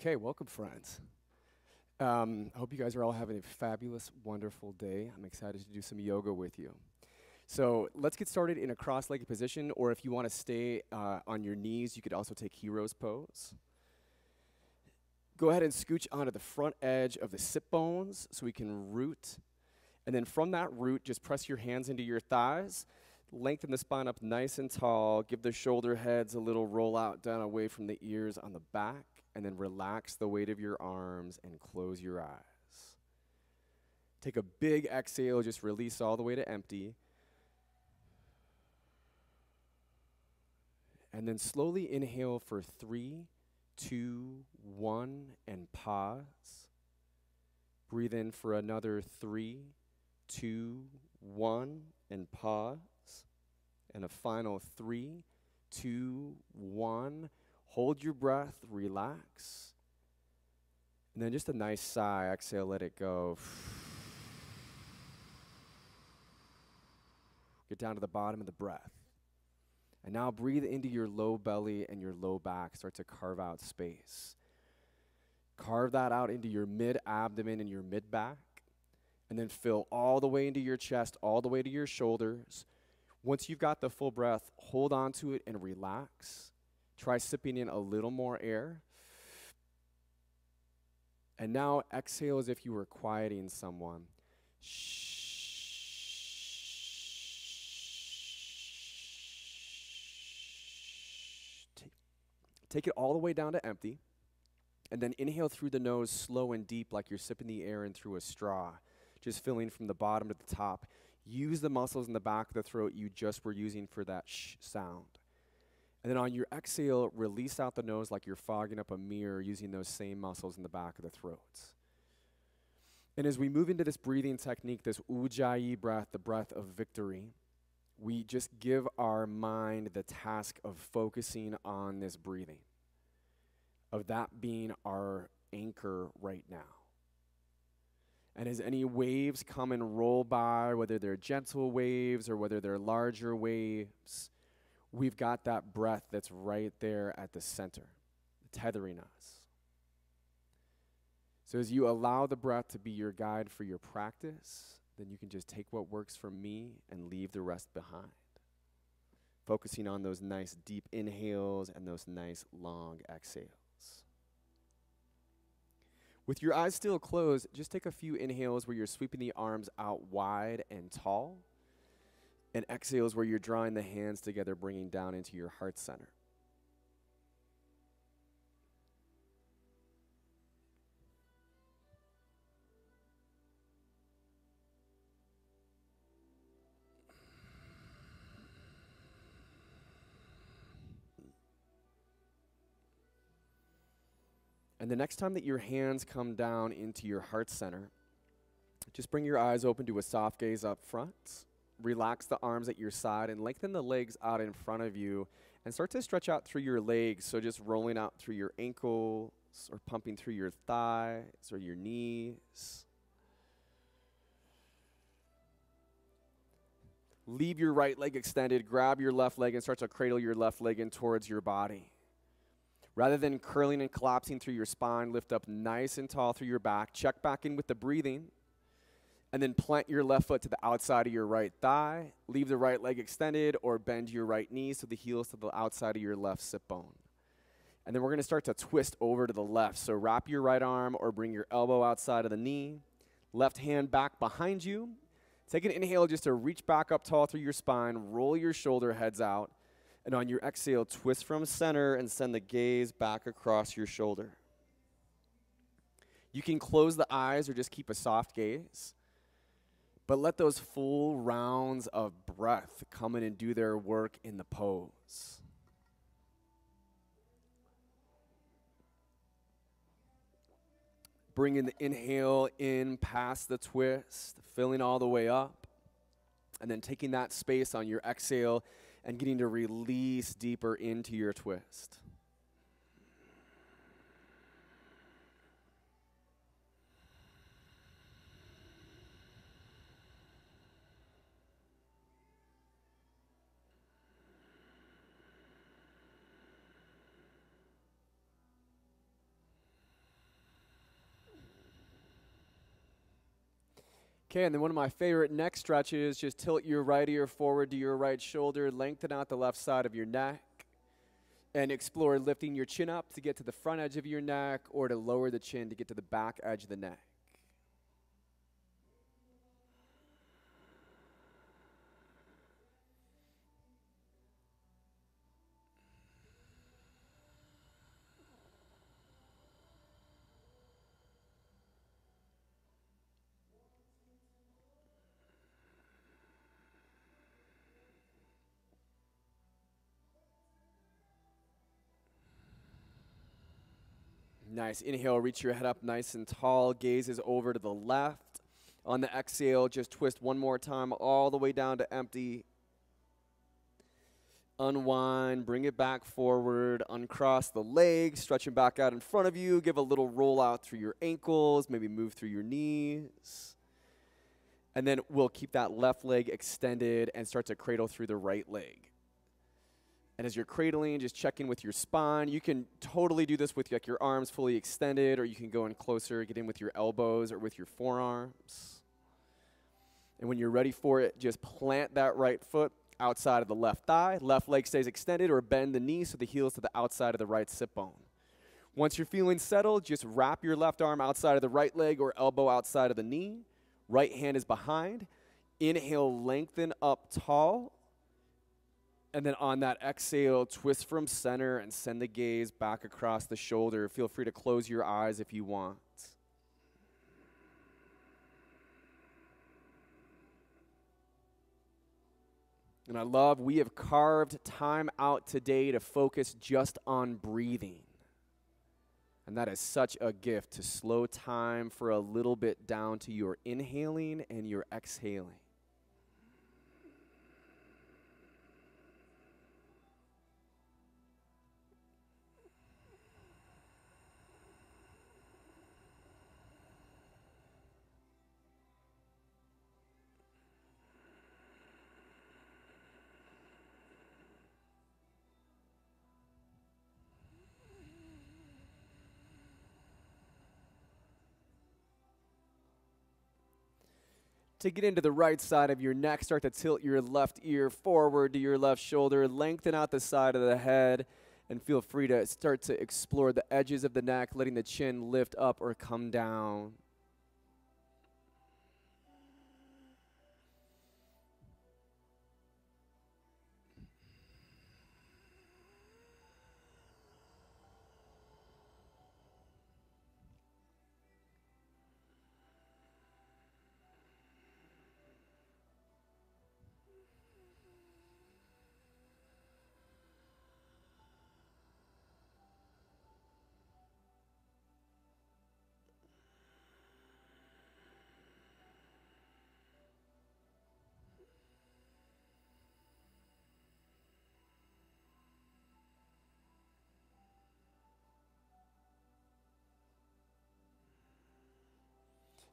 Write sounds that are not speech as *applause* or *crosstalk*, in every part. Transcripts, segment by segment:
Okay, welcome, friends. Um, I hope you guys are all having a fabulous, wonderful day. I'm excited to do some yoga with you. So let's get started in a cross-legged position, or if you want to stay uh, on your knees, you could also take hero's pose. Go ahead and scooch onto the front edge of the sit bones so we can root. And then from that root, just press your hands into your thighs. Lengthen the spine up nice and tall. Give the shoulder heads a little roll out down away from the ears on the back. And then relax the weight of your arms and close your eyes. Take a big exhale, just release all the way to empty. And then slowly inhale for three, two, one, and pause. Breathe in for another three, two, one, and pause. And a final three, two, one. Hold your breath, relax. And then just a nice sigh, exhale, let it go. Get down to the bottom of the breath. And now breathe into your low belly and your low back. Start to carve out space. Carve that out into your mid abdomen and your mid back. And then fill all the way into your chest, all the way to your shoulders. Once you've got the full breath, hold on to it and relax. Try sipping in a little more air. And now exhale as if you were quieting someone. Shh. Take it all the way down to empty. And then inhale through the nose, slow and deep, like you're sipping the air in through a straw, just filling from the bottom to the top. Use the muscles in the back of the throat you just were using for that shh sound. And then on your exhale, release out the nose like you're fogging up a mirror using those same muscles in the back of the throat. And as we move into this breathing technique, this ujjayi breath, the breath of victory, we just give our mind the task of focusing on this breathing, of that being our anchor right now. And as any waves come and roll by, whether they're gentle waves or whether they're larger waves, we've got that breath that's right there at the center, tethering us. So as you allow the breath to be your guide for your practice, then you can just take what works for me and leave the rest behind. Focusing on those nice deep inhales and those nice long exhales. With your eyes still closed, just take a few inhales where you're sweeping the arms out wide and tall, and exhales where you're drawing the hands together, bringing down into your heart center. And the next time that your hands come down into your heart center, just bring your eyes open to a soft gaze up front. Relax the arms at your side and lengthen the legs out in front of you and start to stretch out through your legs. So just rolling out through your ankles or pumping through your thighs or your knees. Leave your right leg extended, grab your left leg and start to cradle your left leg in towards your body. Rather than curling and collapsing through your spine, lift up nice and tall through your back. Check back in with the breathing. And then plant your left foot to the outside of your right thigh. Leave the right leg extended or bend your right knee so the heels to the outside of your left sit bone. And then we're going to start to twist over to the left. So wrap your right arm or bring your elbow outside of the knee. Left hand back behind you. Take an inhale just to reach back up tall through your spine. Roll your shoulder heads out. And on your exhale, twist from center and send the gaze back across your shoulder. You can close the eyes or just keep a soft gaze. But let those full rounds of breath come in and do their work in the pose. Bringing the inhale in past the twist, filling all the way up. And then taking that space on your exhale and getting to release deeper into your twist. Okay, and then one of my favorite neck stretches, just tilt your right ear forward to your right shoulder, lengthen out the left side of your neck, and explore lifting your chin up to get to the front edge of your neck or to lower the chin to get to the back edge of the neck. Nice. Inhale, reach your head up nice and tall. Gaze is over to the left. On the exhale, just twist one more time all the way down to empty. Unwind, bring it back forward, uncross the legs, stretch stretching back out in front of you. Give a little roll out through your ankles, maybe move through your knees. And then we'll keep that left leg extended and start to cradle through the right leg. And as you're cradling, just check in with your spine. You can totally do this with like your arms fully extended, or you can go in closer, get in with your elbows or with your forearms. And when you're ready for it, just plant that right foot outside of the left thigh. Left leg stays extended, or bend the knee so the heel's to the outside of the right sit bone. Once you're feeling settled, just wrap your left arm outside of the right leg or elbow outside of the knee. Right hand is behind. Inhale, lengthen up tall. And then on that exhale, twist from center and send the gaze back across the shoulder. Feel free to close your eyes if you want. And I love, we have carved time out today to focus just on breathing. And that is such a gift to slow time for a little bit down to your inhaling and your exhaling. To get into the right side of your neck, start to tilt your left ear forward to your left shoulder, lengthen out the side of the head, and feel free to start to explore the edges of the neck, letting the chin lift up or come down.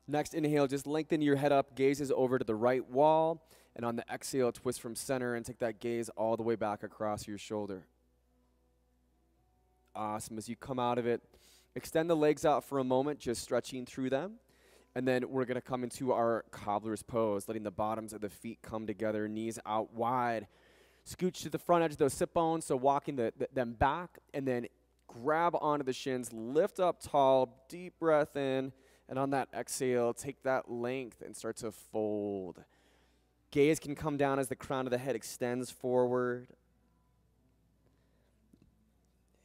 Next inhale, just lengthen your head up, gazes over to the right wall. And on the exhale, twist from center and take that gaze all the way back across your shoulder. Awesome. As you come out of it, extend the legs out for a moment, just stretching through them. And then we're going to come into our cobbler's pose, letting the bottoms of the feet come together, knees out wide. Scooch to the front edge of those sit bones, so walking the, the, them back, and then grab onto the shins, lift up tall, deep breath in and on that exhale, take that length and start to fold. Gaze can come down as the crown of the head extends forward.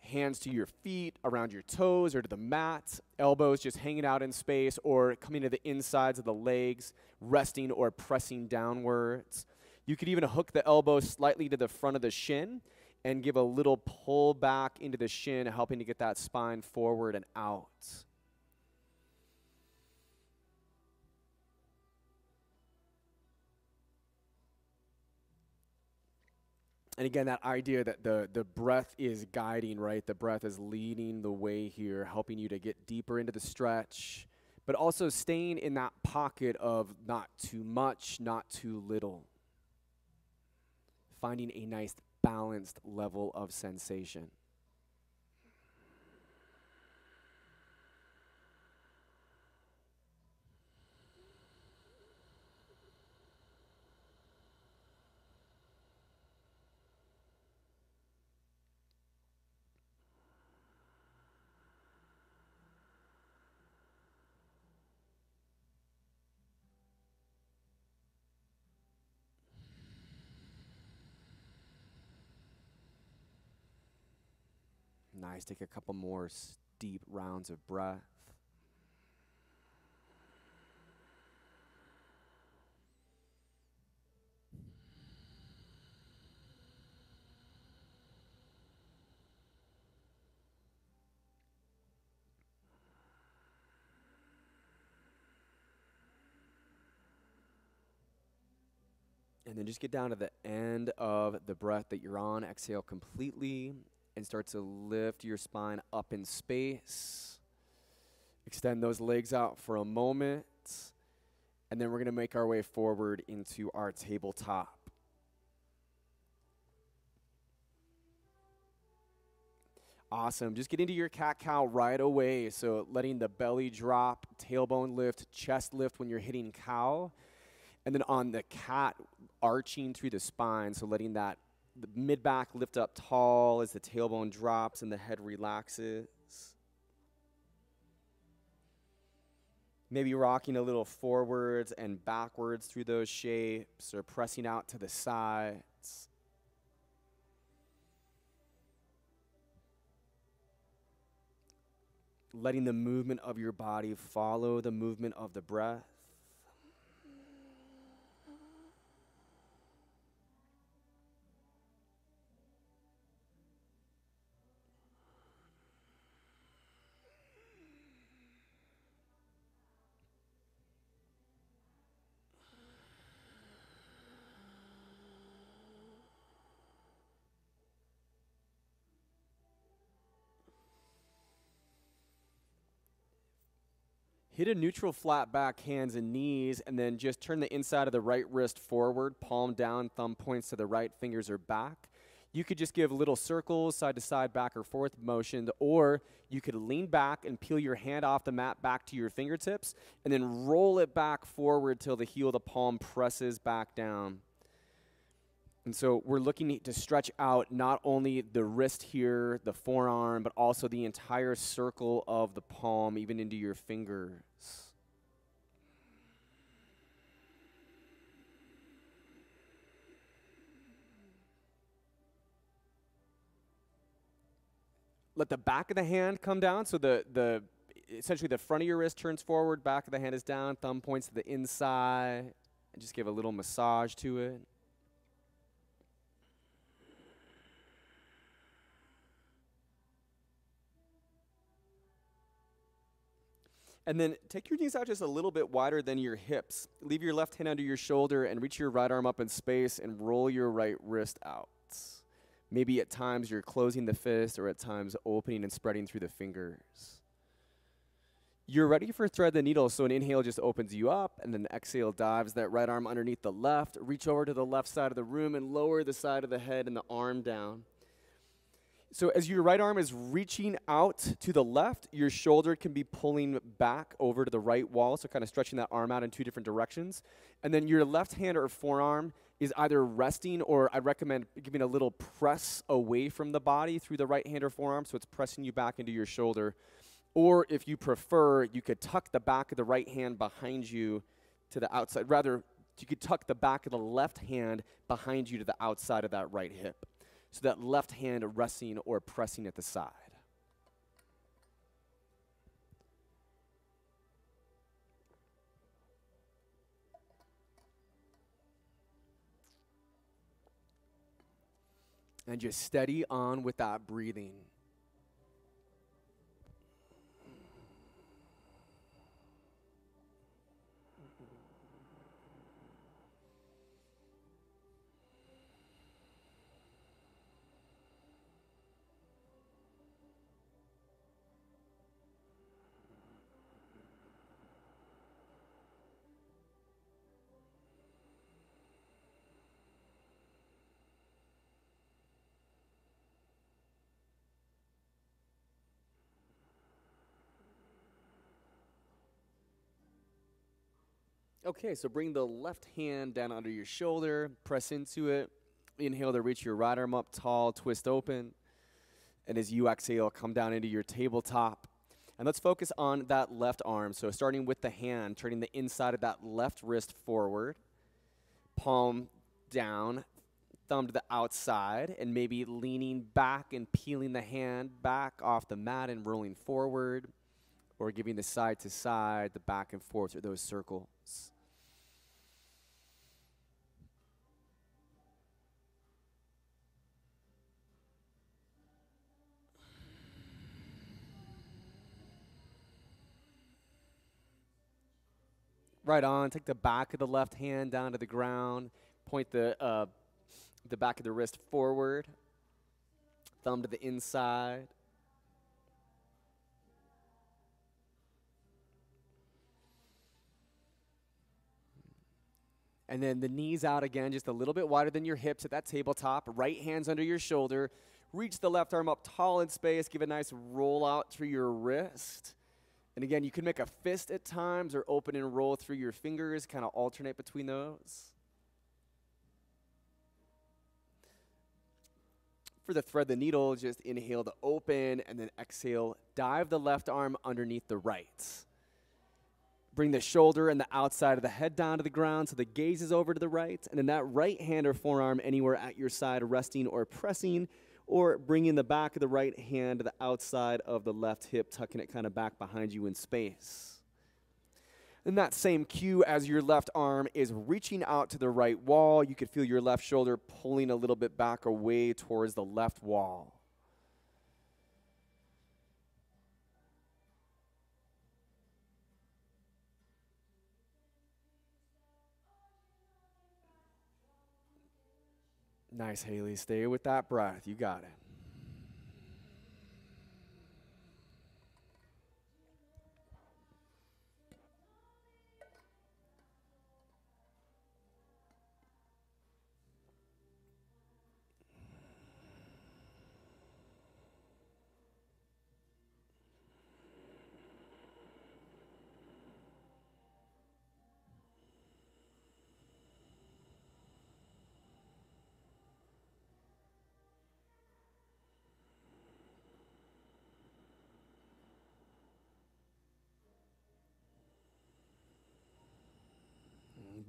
Hands to your feet, around your toes, or to the mat. Elbows just hanging out in space, or coming to the insides of the legs, resting or pressing downwards. You could even hook the elbow slightly to the front of the shin and give a little pull back into the shin, helping to get that spine forward and out. And again, that idea that the, the breath is guiding, right? The breath is leading the way here, helping you to get deeper into the stretch, but also staying in that pocket of not too much, not too little. Finding a nice balanced level of sensation. Take a couple more deep rounds of breath. And then just get down to the end of the breath that you're on. Exhale completely and start to lift your spine up in space. Extend those legs out for a moment. And then we're going to make our way forward into our tabletop. Awesome. Just get into your cat cow right away. So letting the belly drop, tailbone lift, chest lift when you're hitting cow. And then on the cat, arching through the spine, so letting that the mid back lift up tall as the tailbone drops and the head relaxes. Maybe rocking a little forwards and backwards through those shapes or pressing out to the sides. Letting the movement of your body follow the movement of the breath. Hit a neutral flat back, hands and knees, and then just turn the inside of the right wrist forward, palm down, thumb points to the right, fingers are back. You could just give little circles, side to side, back or forth motion, or you could lean back and peel your hand off the mat back to your fingertips, and then roll it back forward till the heel of the palm presses back down. And so we're looking to stretch out not only the wrist here, the forearm, but also the entire circle of the palm, even into your fingers. Let the back of the hand come down. So the, the essentially the front of your wrist turns forward, back of the hand is down, thumb points to the inside, and just give a little massage to it. And then take your knees out just a little bit wider than your hips. Leave your left hand under your shoulder and reach your right arm up in space and roll your right wrist out. Maybe at times you're closing the fist or at times opening and spreading through the fingers. You're ready for thread the needle, so an inhale just opens you up, and then exhale dives that right arm underneath the left. Reach over to the left side of the room and lower the side of the head and the arm down. So as your right arm is reaching out to the left, your shoulder can be pulling back over to the right wall, so kind of stretching that arm out in two different directions. And then your left hand or forearm is either resting or I recommend giving a little press away from the body through the right hand or forearm, so it's pressing you back into your shoulder. Or if you prefer, you could tuck the back of the right hand behind you to the outside. Rather, you could tuck the back of the left hand behind you to the outside of that right hip so that left hand resting or pressing at the side. And just steady on with that breathing. Okay, so bring the left hand down under your shoulder, press into it. Inhale to reach your right arm up tall, twist open. And as you exhale, come down into your tabletop. And let's focus on that left arm. So, starting with the hand, turning the inside of that left wrist forward, palm down, thumb to the outside and maybe leaning back and peeling the hand back off the mat and rolling forward or giving the side to side, the back and forth, or those circles. Right on. Take the back of the left hand down to the ground. Point the uh, the back of the wrist forward. Thumb to the inside. And then the knees out again, just a little bit wider than your hips at that tabletop. Right hands under your shoulder. Reach the left arm up tall in space. Give a nice roll out through your wrist. And again, you can make a fist at times or open and roll through your fingers, kind of alternate between those. For the thread the needle, just inhale to open and then exhale. Dive the left arm underneath the right. Bring the shoulder and the outside of the head down to the ground so the gaze is over to the right. And then that right hand or forearm anywhere at your side, resting or pressing or bringing the back of the right hand to the outside of the left hip, tucking it kind of back behind you in space. In that same cue, as your left arm is reaching out to the right wall, you could feel your left shoulder pulling a little bit back away towards the left wall. Nice, Haley. Stay with that breath. You got it.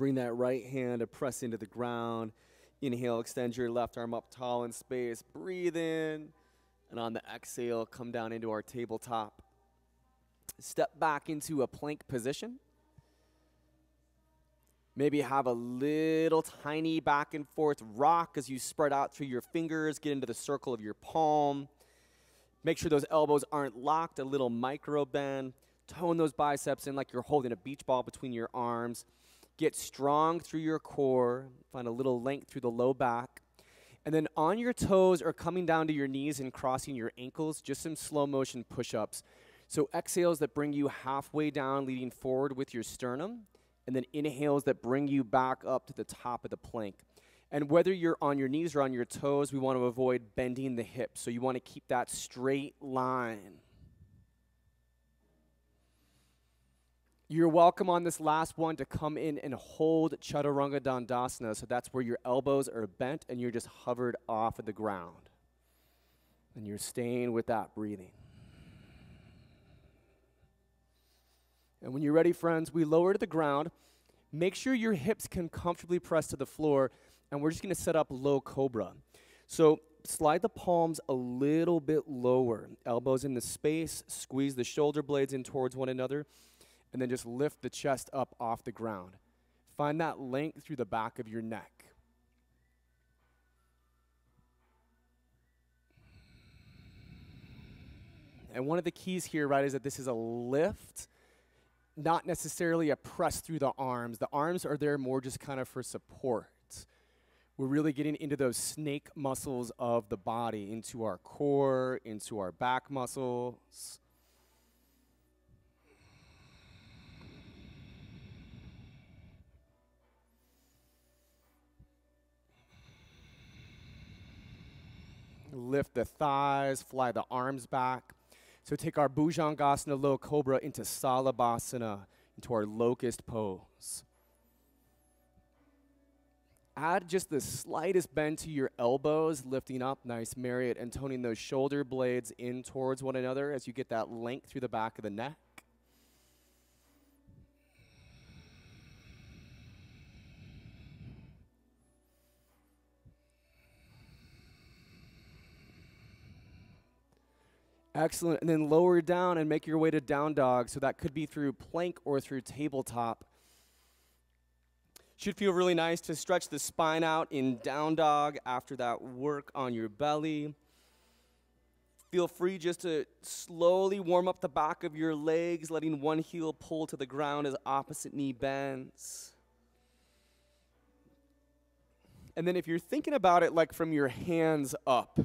Bring that right hand to press into the ground. Inhale, extend your left arm up tall in space. Breathe in. And on the exhale, come down into our tabletop. Step back into a plank position. Maybe have a little tiny back and forth rock as you spread out through your fingers, get into the circle of your palm. Make sure those elbows aren't locked, a little micro bend. Tone those biceps in like you're holding a beach ball between your arms. Get strong through your core. Find a little length through the low back. And then on your toes or coming down to your knees and crossing your ankles, just some slow motion push ups. So exhales that bring you halfway down, leading forward with your sternum. And then inhales that bring you back up to the top of the plank. And whether you're on your knees or on your toes, we want to avoid bending the hips. So you want to keep that straight line. You're welcome on this last one to come in and hold Chaturanga Dandasana. So that's where your elbows are bent and you're just hovered off of the ground. And you're staying with that breathing. And when you're ready, friends, we lower to the ground. Make sure your hips can comfortably press to the floor. And we're just going to set up low cobra. So slide the palms a little bit lower, elbows in the space, squeeze the shoulder blades in towards one another and then just lift the chest up off the ground. Find that length through the back of your neck. And one of the keys here, right, is that this is a lift, not necessarily a press through the arms. The arms are there more just kind of for support. We're really getting into those snake muscles of the body, into our core, into our back muscles. Lift the thighs, fly the arms back. So take our Bhujangasana low cobra into Salabhasana, into our locust pose. Add just the slightest bend to your elbows, lifting up, nice Marriott, and toning those shoulder blades in towards one another as you get that length through the back of the neck. Excellent. And then lower down and make your way to down dog. So that could be through plank or through tabletop. Should feel really nice to stretch the spine out in down dog after that work on your belly. Feel free just to slowly warm up the back of your legs, letting one heel pull to the ground as opposite knee bends. And then if you're thinking about it like from your hands up,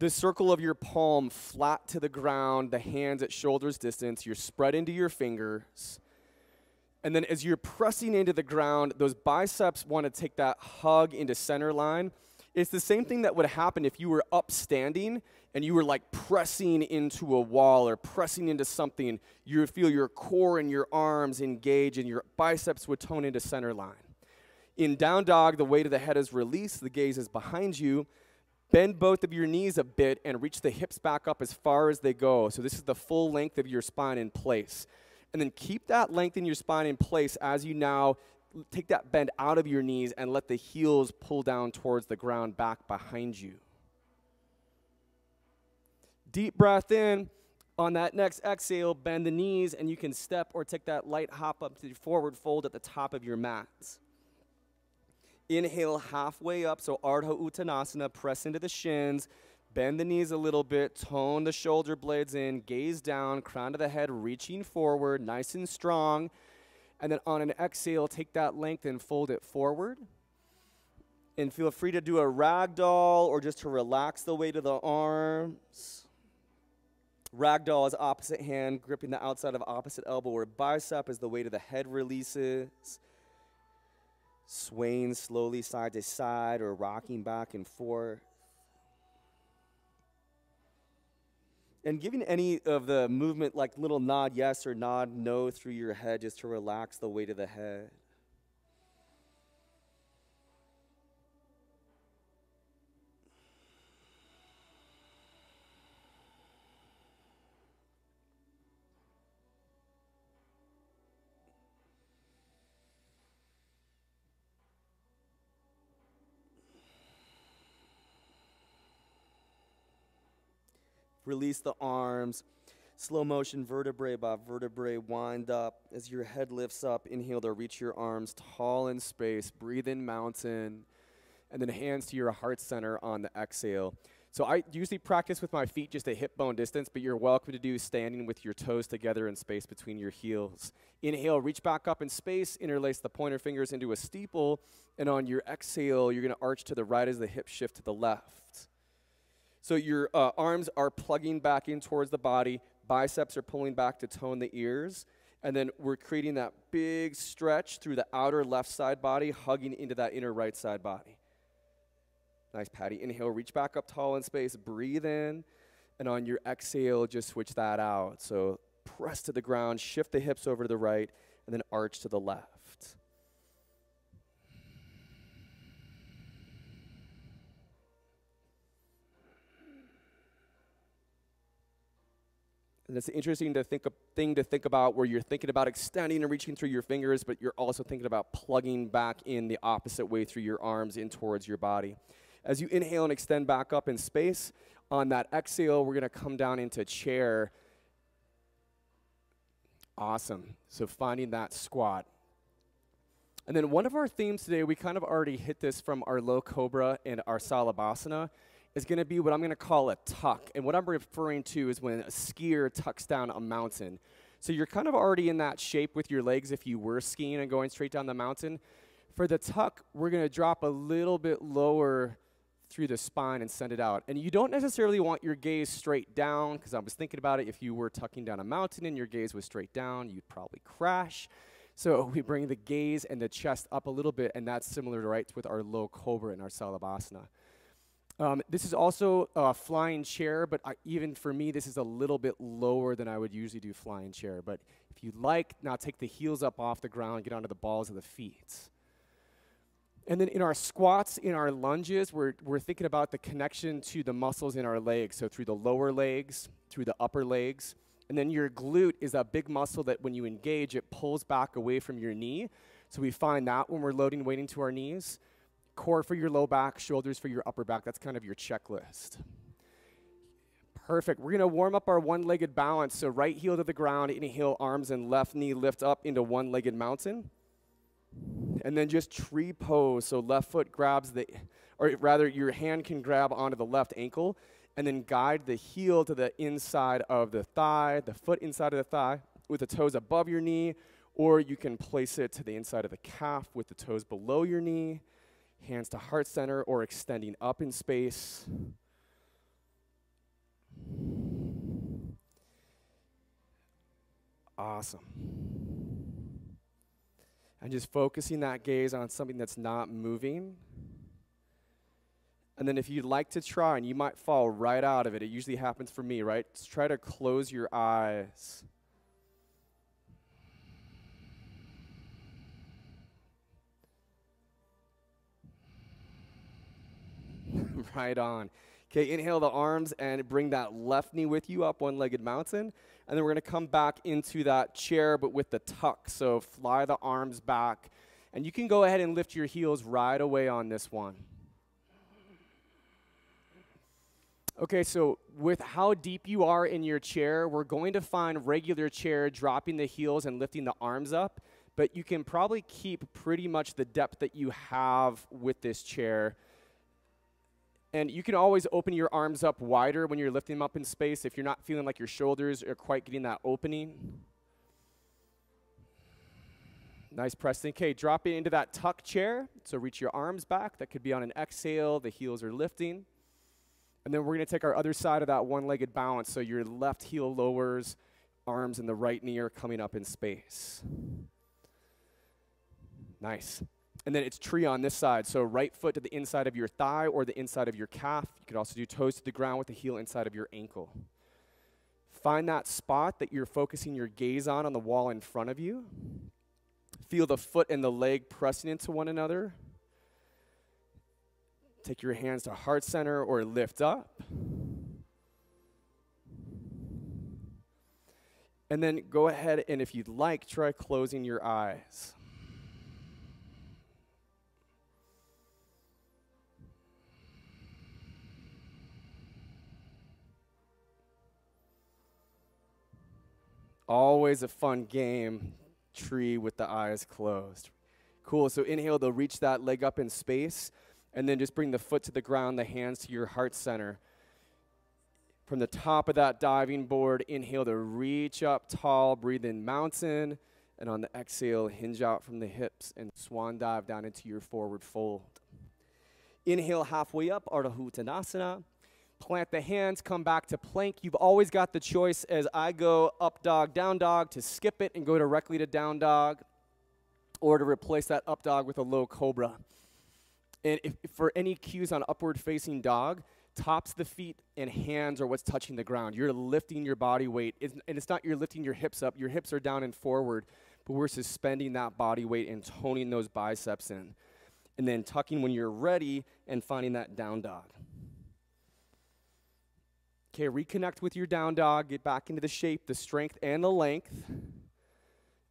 the circle of your palm flat to the ground, the hands at shoulders distance, you're spread into your fingers. And then as you're pressing into the ground, those biceps want to take that hug into center line. It's the same thing that would happen if you were upstanding and you were like pressing into a wall or pressing into something, you would feel your core and your arms engage and your biceps would tone into center line. In down dog, the weight of the head is released, the gaze is behind you. Bend both of your knees a bit and reach the hips back up as far as they go. So this is the full length of your spine in place. And then keep that length in your spine in place as you now take that bend out of your knees and let the heels pull down towards the ground back behind you. Deep breath in. On that next exhale, bend the knees and you can step or take that light hop up to the forward fold at the top of your mat. Inhale halfway up, so Ardha Uttanasana, press into the shins, bend the knees a little bit, tone the shoulder blades in, gaze down, crown of the head reaching forward, nice and strong. And then on an exhale, take that length and fold it forward. And feel free to do a ragdoll or just to relax the weight of the arms. Ragdoll is opposite hand, gripping the outside of opposite elbow or bicep as the weight of the head releases. Swaying slowly side to side or rocking back and forth. And giving any of the movement like little nod yes or nod no through your head just to relax the weight of the head. Release the arms. Slow motion vertebrae by vertebrae, wind up. As your head lifts up, inhale to reach your arms tall in space. Breathe in mountain. And then hands to your heart center on the exhale. So I usually practice with my feet just a hip bone distance, but you're welcome to do standing with your toes together in space between your heels. Inhale, reach back up in space, interlace the pointer fingers into a steeple, and on your exhale, you're going to arch to the right as the hips shift to the left. So your uh, arms are plugging back in towards the body, biceps are pulling back to tone the ears, and then we're creating that big stretch through the outer left side body, hugging into that inner right side body. Nice, Patty. Inhale, reach back up tall in space, breathe in, and on your exhale, just switch that out. So press to the ground, shift the hips over to the right, and then arch to the left. And it's interesting to think, a thing to think about where you're thinking about extending and reaching through your fingers, but you're also thinking about plugging back in the opposite way through your arms in towards your body. As you inhale and extend back up in space, on that exhale, we're going to come down into chair. Awesome. So finding that squat. And then one of our themes today, we kind of already hit this from our low cobra and our salabhasana, is going to be what I'm going to call a tuck. And what I'm referring to is when a skier tucks down a mountain. So you're kind of already in that shape with your legs if you were skiing and going straight down the mountain. For the tuck, we're going to drop a little bit lower through the spine and send it out. And you don't necessarily want your gaze straight down, because I was thinking about it. If you were tucking down a mountain and your gaze was straight down, you'd probably crash. So *laughs* we bring the gaze and the chest up a little bit, and that's similar, to right, with our low cobra and our salabhasana. Um, this is also a flying chair, but I, even for me, this is a little bit lower than I would usually do flying chair. But if you like, now take the heels up off the ground, get onto the balls of the feet. And then in our squats, in our lunges, we're, we're thinking about the connection to the muscles in our legs. So through the lower legs, through the upper legs. And then your glute is a big muscle that when you engage, it pulls back away from your knee. So we find that when we're loading weight into our knees core for your low back, shoulders for your upper back. That's kind of your checklist. Perfect. We're going to warm up our one legged balance. So, right heel to the ground, inhale, arms and left knee lift up into one legged mountain. And then just tree pose. So, left foot grabs the, or rather, your hand can grab onto the left ankle and then guide the heel to the inside of the thigh, the foot inside of the thigh with the toes above your knee, or you can place it to the inside of the calf with the toes below your knee, hands to heart center, or extending up in space. Awesome. And just focusing that gaze on something that's not moving. And then if you'd like to try, and you might fall right out of it, it usually happens for me, right? Just try to close your eyes. *laughs* right on. Okay, inhale the arms and bring that left knee with you up one legged mountain. And then we're going to come back into that chair, but with the tuck. So fly the arms back. And you can go ahead and lift your heels right away on this one. Okay, so with how deep you are in your chair, we're going to find regular chair dropping the heels and lifting the arms up, but you can probably keep pretty much the depth that you have with this chair. And you can always open your arms up wider when you're lifting them up in space if you're not feeling like your shoulders are quite getting that opening. Nice, Preston. Okay, drop it into that tuck chair. So reach your arms back. That could be on an exhale. The heels are lifting. And then we're going to take our other side of that one legged balance. So your left heel lowers, arms and the right knee are coming up in space. Nice. And then it's tree on this side. So right foot to the inside of your thigh or the inside of your calf. You could also do toes to the ground with the heel inside of your ankle. Find that spot that you're focusing your gaze on on the wall in front of you. Feel the foot and the leg pressing into one another. Take your hands to heart center or lift up. And then go ahead and, if you'd like, try closing your eyes. Always a fun game, tree with the eyes closed. Cool. So inhale to reach that leg up in space, and then just bring the foot to the ground, the hands to your heart center. From the top of that diving board, inhale to reach up tall, breathe in mountain, and on the exhale, hinge out from the hips and swan dive down into your forward fold. Inhale halfway up, Ardha Uttanasana plant the hands, come back to plank. You've always got the choice as I go up dog, down dog to skip it and go directly to down dog or to replace that up dog with a low cobra. And if, if for any cues on upward facing dog, tops the feet and hands are what's touching the ground. You're lifting your body weight. It's, and it's not you're lifting your hips up, your hips are down and forward, but we're suspending that body weight and toning those biceps in. And then tucking when you're ready and finding that down dog. Okay, reconnect with your down dog, get back into the shape, the strength, and the length.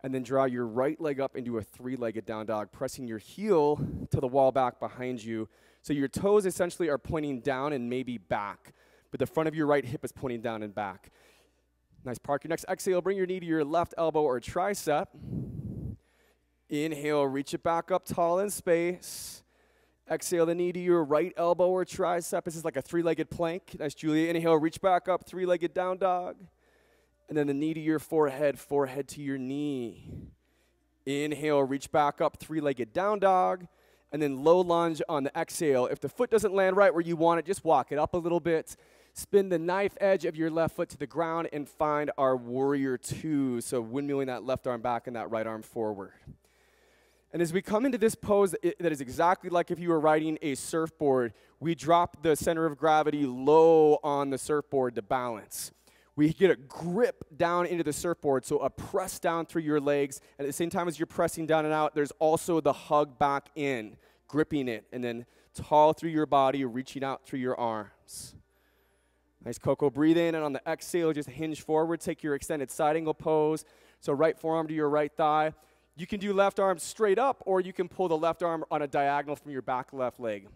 And then draw your right leg up into a three legged down dog, pressing your heel to the wall back behind you. So your toes essentially are pointing down and maybe back, but the front of your right hip is pointing down and back. Nice. Park your next exhale. Bring your knee to your left elbow or tricep. Inhale, reach it back up tall in space. Exhale the knee to your right elbow or tricep. This is like a three legged plank. Nice, Julia. Inhale, reach back up, three legged down dog. And then the knee to your forehead, forehead to your knee. Inhale, reach back up, three legged down dog. And then low lunge on the exhale. If the foot doesn't land right where you want it, just walk it up a little bit. Spin the knife edge of your left foot to the ground and find our warrior two. So windmilling that left arm back and that right arm forward. And as we come into this pose that is exactly like if you were riding a surfboard, we drop the center of gravity low on the surfboard to balance. We get a grip down into the surfboard, so a press down through your legs. And at the same time as you're pressing down and out, there's also the hug back in, gripping it, and then tall through your body, reaching out through your arms. Nice, Coco. Breathe in, and on the exhale, just hinge forward. Take your extended side angle pose. So, right forearm to your right thigh. You can do left arm straight up, or you can pull the left arm on a diagonal from your back left leg.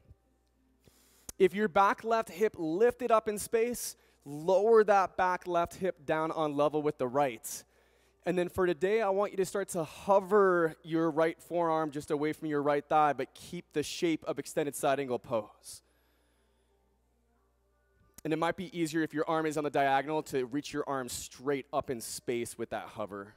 If your back left hip lifted up in space, lower that back left hip down on level with the right. And then for today, I want you to start to hover your right forearm just away from your right thigh, but keep the shape of extended side angle pose. And it might be easier if your arm is on the diagonal to reach your arm straight up in space with that hover.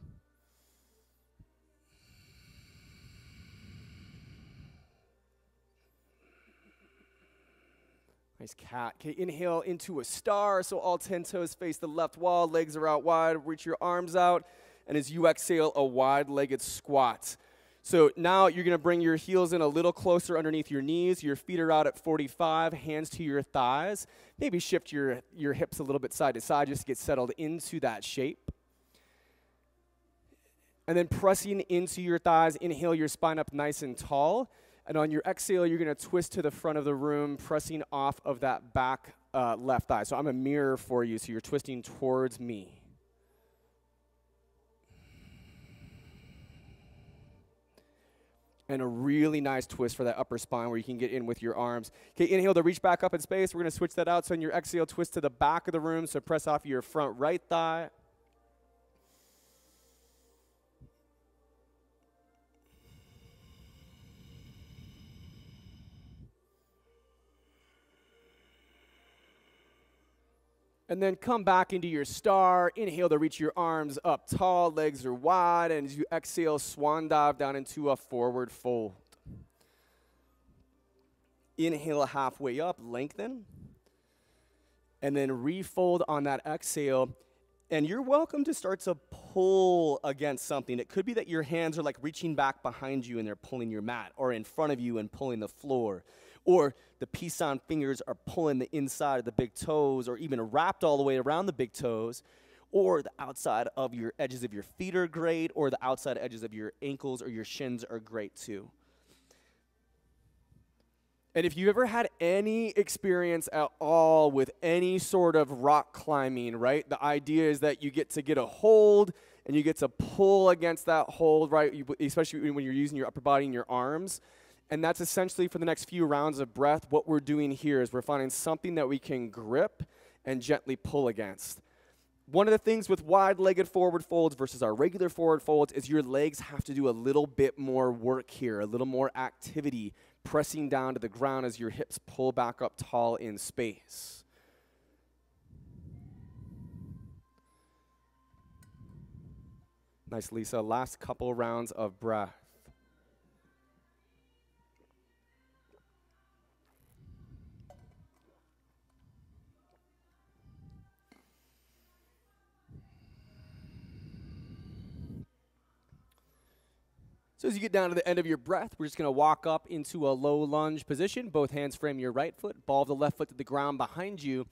Nice cat. Okay, inhale into a star. So all 10 toes face the left wall, legs are out wide, reach your arms out. And as you exhale, a wide legged squat. So now you're going to bring your heels in a little closer underneath your knees. Your feet are out at 45, hands to your thighs. Maybe shift your, your hips a little bit side to side just to get settled into that shape. And then pressing into your thighs, inhale your spine up nice and tall. And on your exhale, you're going to twist to the front of the room, pressing off of that back uh, left thigh. So I'm a mirror for you, so you're twisting towards me. And a really nice twist for that upper spine where you can get in with your arms. Okay, inhale to reach back up in space. We're going to switch that out. So on your exhale, twist to the back of the room. So press off your front right thigh. And then come back into your star. Inhale to reach your arms up tall, legs are wide. And as you exhale, swan dive down into a forward fold. Inhale halfway up, lengthen. And then refold on that exhale. And you're welcome to start to pull against something. It could be that your hands are like reaching back behind you and they're pulling your mat, or in front of you and pulling the floor or the Pisaan fingers are pulling the inside of the big toes, or even wrapped all the way around the big toes, or the outside of your edges of your feet are great, or the outside edges of your ankles or your shins are great too. And if you ever had any experience at all with any sort of rock climbing, right? The idea is that you get to get a hold and you get to pull against that hold, right? You, especially when you're using your upper body and your arms. And that's essentially for the next few rounds of breath. What we're doing here is we're finding something that we can grip and gently pull against. One of the things with wide legged forward folds versus our regular forward folds is your legs have to do a little bit more work here, a little more activity, pressing down to the ground as your hips pull back up tall in space. Nice, Lisa. Last couple rounds of breath. So as you get down to the end of your breath, we're just going to walk up into a low lunge position. Both hands frame your right foot, ball of the left foot to the ground behind you.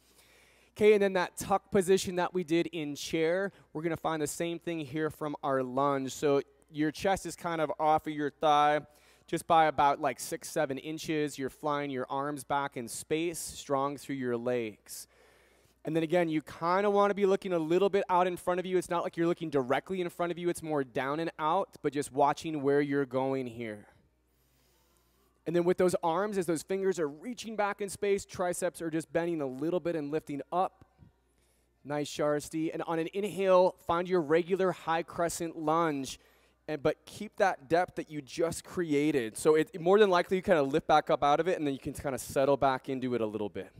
Okay, and then that tuck position that we did in chair, we're going to find the same thing here from our lunge. So your chest is kind of off of your thigh just by about like six, seven inches. You're flying your arms back in space, strong through your legs. And then again, you kind of want to be looking a little bit out in front of you. It's not like you're looking directly in front of you, it's more down and out, but just watching where you're going here. And then with those arms, as those fingers are reaching back in space, triceps are just bending a little bit and lifting up. Nice, Sharsti. And on an inhale, find your regular high crescent lunge, and but keep that depth that you just created. So it more than likely you kind of lift back up out of it, and then you can kind of settle back into it a little bit.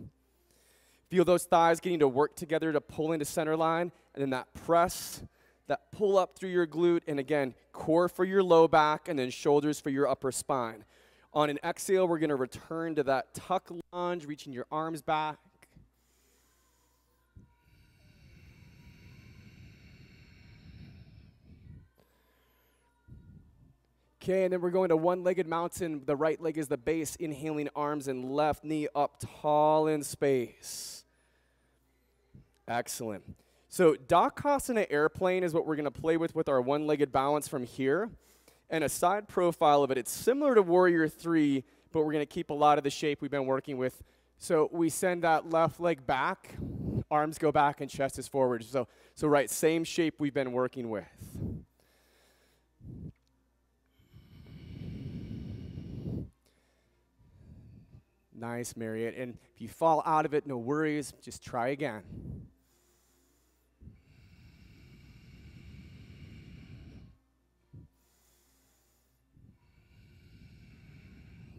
Feel those thighs getting to work together to pull into center line, and then that press, that pull up through your glute, and again, core for your low back, and then shoulders for your upper spine. On an exhale, we're to return to that tuck lunge, reaching your arms back. Okay, and then we're going to one legged mountain. The right leg is the base, inhaling arms and left knee up tall in space. Excellent. So Dekasana airplane is what we're going to play with with our one-legged balance from here. And a side profile of it, it's similar to Warrior 3, but we're going to keep a lot of the shape we've been working with. So we send that left leg back, arms go back, and chest is forward. So, so right, same shape we've been working with. Nice, Marriott. And if you fall out of it, no worries, just try again.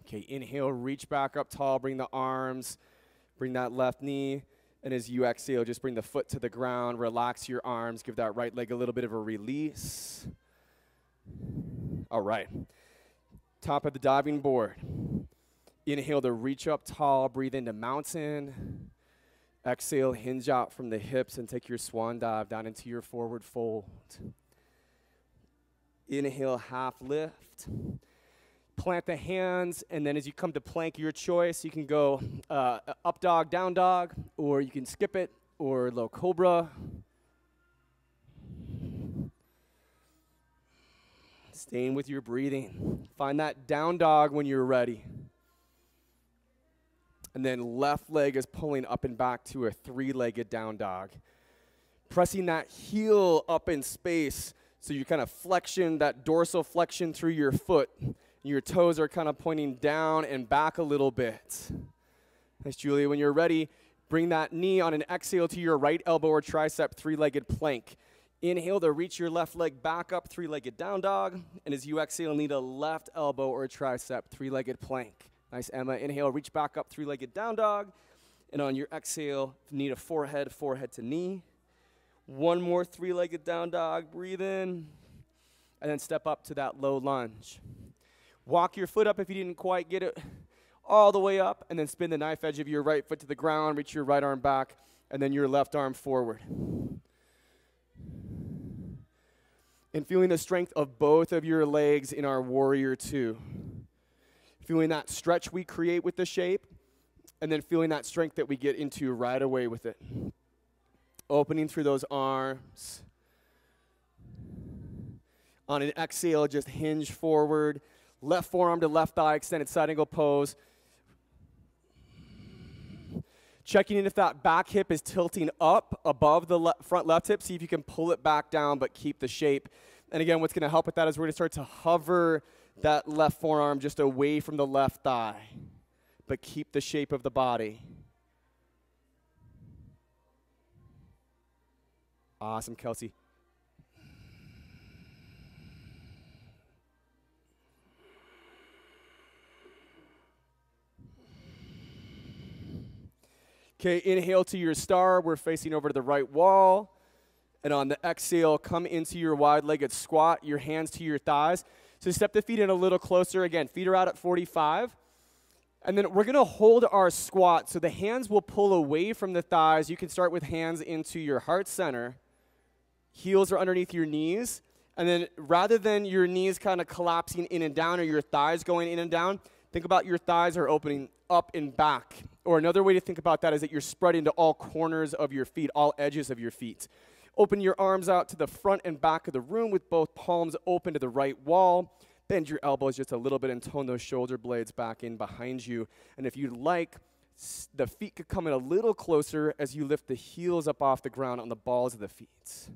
Okay, inhale, reach back up tall, bring the arms, bring that left knee. And as you exhale, just bring the foot to the ground, relax your arms, give that right leg a little bit of a release. All right. Top of the diving board. Inhale to reach up tall, breathe into mountain. Exhale, hinge out from the hips and take your swan dive down into your forward fold. Inhale, half lift. Plant the hands, and then as you come to plank, your choice. You can go uh, up dog, down dog, or you can skip it, or low cobra. Staying with your breathing. Find that down dog when you're ready. And then left leg is pulling up and back to a three legged down dog. Pressing that heel up in space so you kind of flexion, that dorsal flexion through your foot. Your toes are kind of pointing down and back a little bit. Nice, Julia. When you're ready, bring that knee on an exhale to your right elbow or tricep, three legged plank. Inhale to reach your left leg back up, three legged down dog. And as you exhale, need a left elbow or tricep, three legged plank. Nice, Emma. Inhale, reach back up, three legged down dog. And on your exhale, knee to forehead, forehead to knee. One more three legged down dog. Breathe in. And then step up to that low lunge. Walk your foot up if you didn't quite get it all the way up. And then spin the knife edge of your right foot to the ground. Reach your right arm back. And then your left arm forward. And feeling the strength of both of your legs in our warrior two. Feeling that stretch we create with the shape. And then feeling that strength that we get into right away with it opening through those arms. On an exhale, just hinge forward, left forearm to left thigh, extended side angle pose. Checking in if that back hip is tilting up above the le- front left hip. See if you can pull it back down, but keep the shape. And again, what's going to help with that is we're going to start to hover that left forearm just away from the left thigh, but keep the shape of the body. Awesome, Kelsey. Okay, inhale to your star. We're facing over to the right wall. And on the exhale, come into your wide legged squat, your hands to your thighs. So step the feet in a little closer. Again, feet are out at 45. And then we're going to hold our squat. So the hands will pull away from the thighs. You can start with hands into your heart center heels are underneath your knees. And then rather than your knees kind of collapsing in and down or your thighs going in and down, think about your thighs are opening up and back. Or another way to think about that is that you're spreading to all corners of your feet, all edges of your feet. Open your arms out to the front and back of the room with both palms open to the right wall. Bend your elbows just a little bit and tone those shoulder blades back in behind you. And if you'd like, the feet could come in a little closer as you lift the heels up off the ground on the balls of the feet.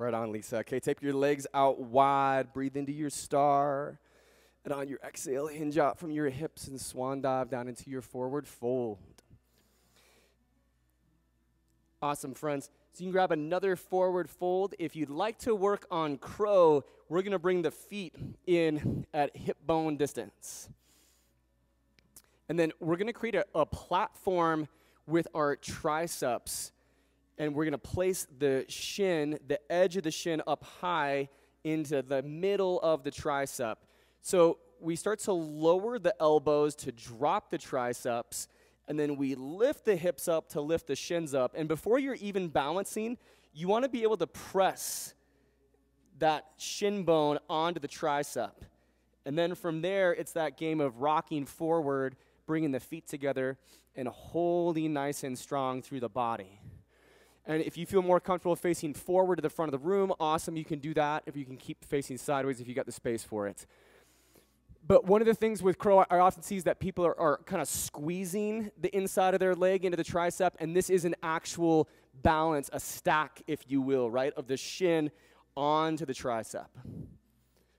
Right on, Lisa. Okay, take your legs out wide. Breathe into your star. And on your exhale, hinge out from your hips and swan dive down into your forward fold. Awesome, friends. So you can grab another forward fold. If you'd like to work on crow, we're going to bring the feet in at hip bone distance. And then we're going to create a, a platform with our triceps and we're going to place the shin, the edge of the shin up high into the middle of the tricep. So we start to lower the elbows to drop the triceps, and then we lift the hips up to lift the shins up. And before you're even balancing, you want to be able to press that shin bone onto the tricep. And then from there, it's that game of rocking forward, bringing the feet together, and holding nice and strong through the body. And if you feel more comfortable facing forward to the front of the room, awesome, you can do that. If you can keep facing sideways, if you got the space for it. But one of the things with crow I often see is that people are, are kind of squeezing the inside of their leg into the tricep, and this is an actual balance, a stack, if you will, right, of the shin onto the tricep.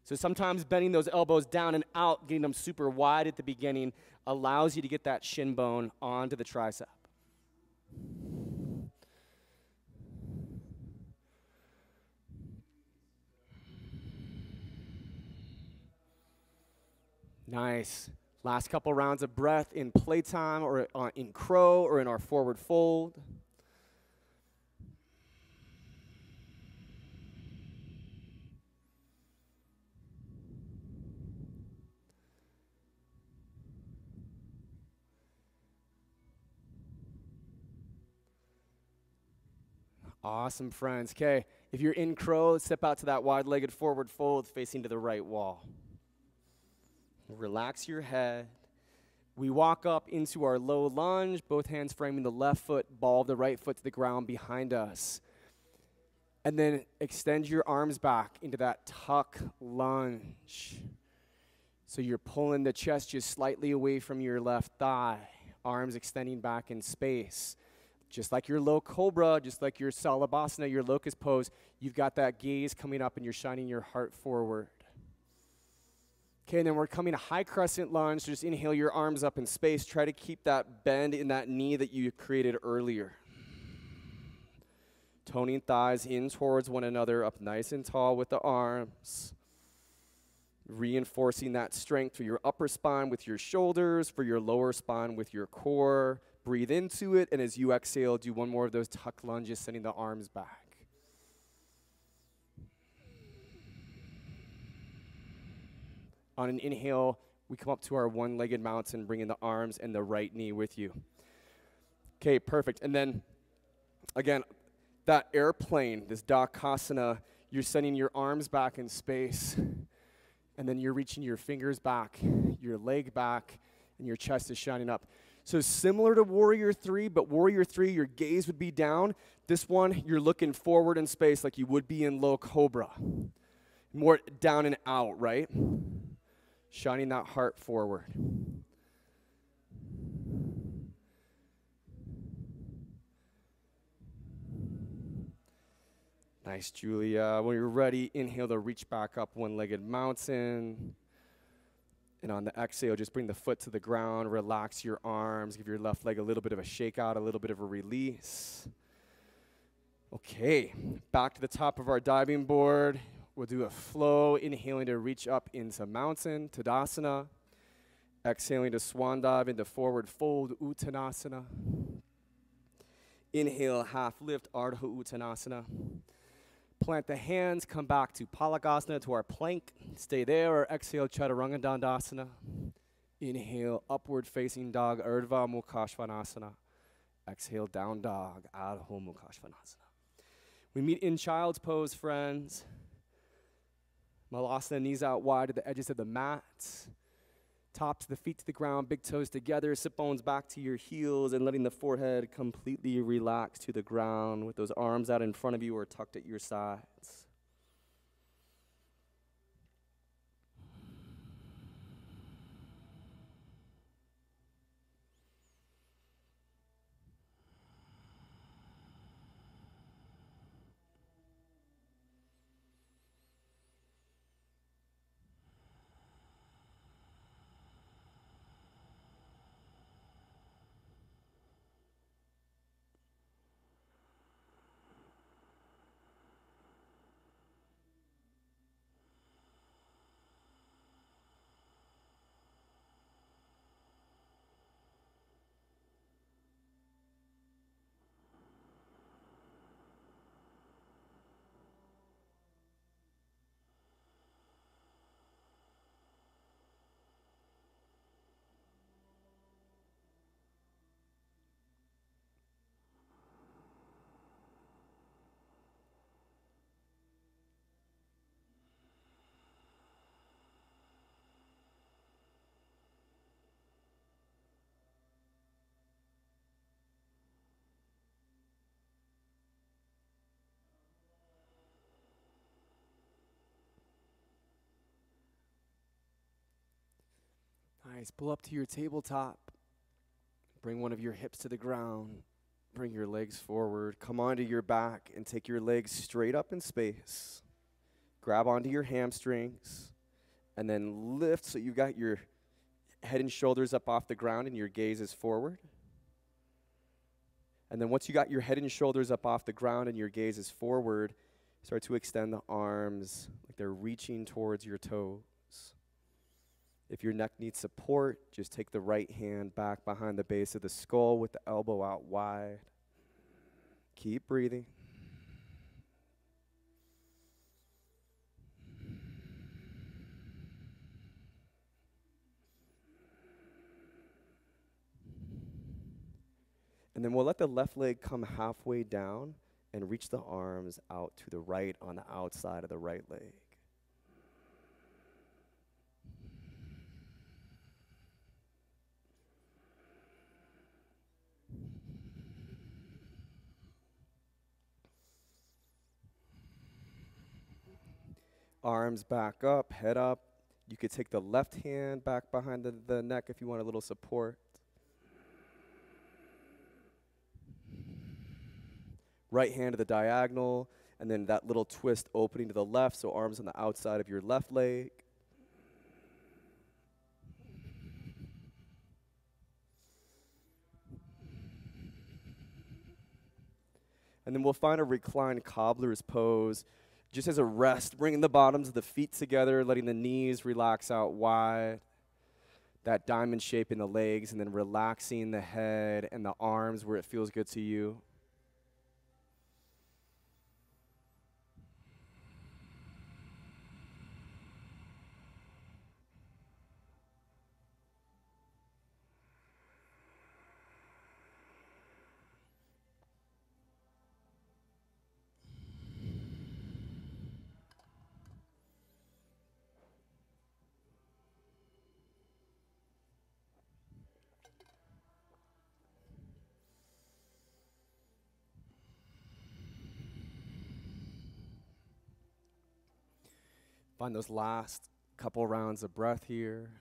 So sometimes bending those elbows down and out, getting them super wide at the beginning, allows you to get that shin bone onto the tricep. Nice. Last couple rounds of breath in playtime or uh, in crow or in our forward fold. Awesome, friends. Okay, if you're in crow, step out to that wide legged forward fold facing to the right wall. Relax your head. We walk up into our low lunge, both hands framing the left foot, ball of the right foot to the ground behind us. And then extend your arms back into that tuck lunge. So you're pulling the chest just slightly away from your left thigh, arms extending back in space. Just like your low cobra, just like your salabhasana, your locust pose, you've got that gaze coming up and you're shining your heart forward. Okay, and then we're coming to high crescent lunge. So just inhale your arms up in space. Try to keep that bend in that knee that you created earlier. Toning thighs in towards one another, up nice and tall with the arms. Reinforcing that strength for your upper spine with your shoulders, for your lower spine with your core Breathe into it, and as you exhale, do one more of those tuck lunges, sending the arms back. On an inhale, we come up to our one legged mountain, bringing the arms and the right knee with you. Okay, perfect. And then, again, that airplane, this Dekasana, you're sending your arms back in space, and then you're reaching your fingers back, your leg back, and your chest is shining up. So similar to Warrior 3, but Warrior 3, your gaze would be down. This one, you're looking forward in space like you would be in low cobra. More down and out, right? Shining that heart forward. Nice, Julia. When you're ready, inhale to reach back up one legged mountain. And on the exhale, just bring the foot to the ground, relax your arms, give your left leg a little bit of a shake out, a little bit of a release. Okay, back to the top of our diving board. We'll do a flow, inhaling to reach up into mountain, Tadasana. Exhaling to swan dive into forward fold, Uttanasana. Inhale, half lift, Ardha Uttanasana. Plant the hands, come back to Phalakasana, to our plank. Stay there or exhale, Chaturanga Dandasana. Inhale, upward facing dog, Urdhva Mukha Svanasana. Exhale, down dog, Adho Mukha Svanasana. We meet in child's pose, friends. Balasana, knees out wide to the edges of the mat. Top to the feet to the ground, big toes together, sit bones back to your heels, and letting the forehead completely relax to the ground with those arms out in front of you or tucked at your sides. Nice. Pull up to your tabletop. Bring one of your hips to the ground. Bring your legs forward. Come onto your back and take your legs straight up in space. grab onto your hamstrings, and then lift so you got your head and shoulders up off the ground and your gaze is forward. And then once you got your head and shoulders up off the ground and your gaze is forward, start to extend the arms like they're reaching towards your toes. If your neck needs support, just take the right hand back behind the base of the skull with the elbow out wide. Keep breathing. And then we'll let the left leg come halfway down and reach the arms out to the right on the outside of the right leg. Arms back up, head up. You could take the left hand back behind the, the neck if you want a little support. Right hand to the diagonal, and then that little twist opening to the left, so arms on the outside of your left leg. And then we'll find a reclined cobbler's pose just as a rest, bringing the bottoms of the feet together, letting the knees relax out wide, that diamond shape in the legs, and then relaxing the head and the arms where it feels good to you. Find those last couple rounds of breath here.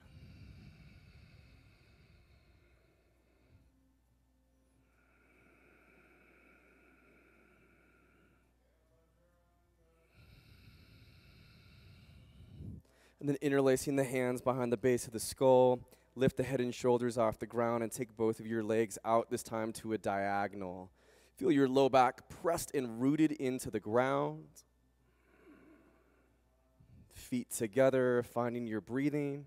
And then interlacing the hands behind the base of the skull, lift the head and shoulders off the ground and take both of your legs out this time to a diagonal. Feel your low back pressed and rooted into the ground feet together, finding your breathing.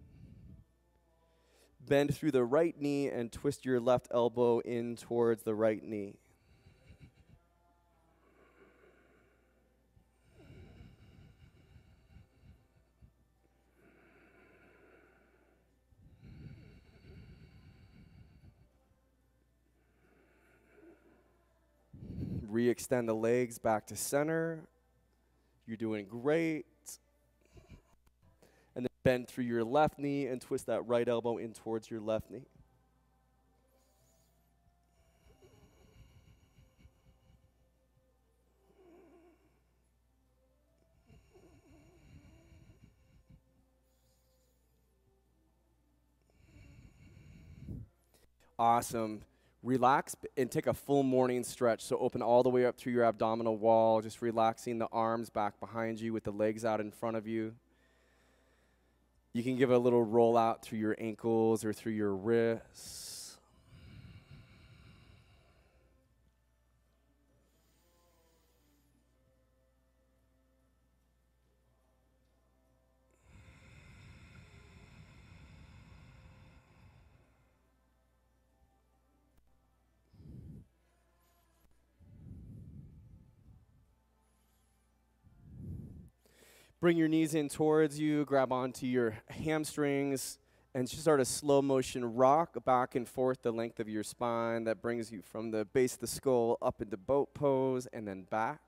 Bend through the right knee and twist your left elbow in towards the right knee. Re extend the legs back to center. You're doing great and then bend through your left knee and twist that right elbow in towards your left knee. Awesome. Relax and take a full morning stretch. So open all the way up through your abdominal wall, just relaxing the arms back behind you with the legs out in front of you. You can give a little roll out through your ankles or through your wrists. Bring your knees in towards you, grab onto your hamstrings, and just start a slow motion rock back and forth the length of your spine. That brings you from the base of the skull up into boat pose and then back.